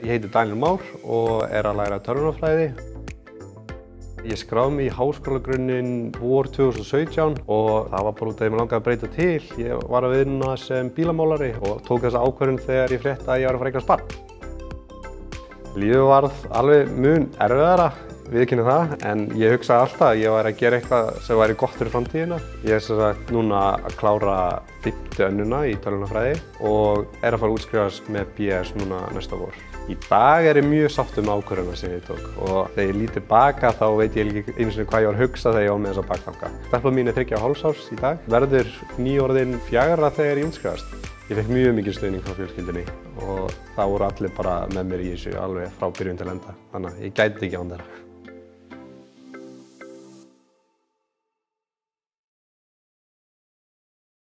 Ég heiti Daniel Már og er að læra törnumfræði. Ég skráði mig í háskólagrunnin vor 2017 og það var bara út af því að ég langaði að breyta til. Ég var að vinna sem bílamálari og tók þessa ákvörðun þegar ég frétta að ég var að fara eitthvað spann. Lífið varð alveg mun erfiðara, viðkynna það, en ég hugsaði alltaf að ég væri að gera eitthvað sem væri gott fyrir framtíðina. Ég er sem sagt núna að klára 50 önnuna í tölunafræði og er að fara að útskrifast með BS núna næsta vor. Í dag er ég mjög sátt um ákvörðuna sem ég tók og þegar ég lítið baka þá veit ég ekki eins og hvað ég var að hugsa þegar ég var með þessa bakfanga. Stelpa mín er 30 hálfsárs í dag, verður nýjórðin fjagra þegar ég útskrifast. Ég fekk mjög mikið stuðning frá fjölskyldunni og það voru allir bara með mér í þessu alveg frá byrjun til enda, þannig að ég gæti ekki án þeirra.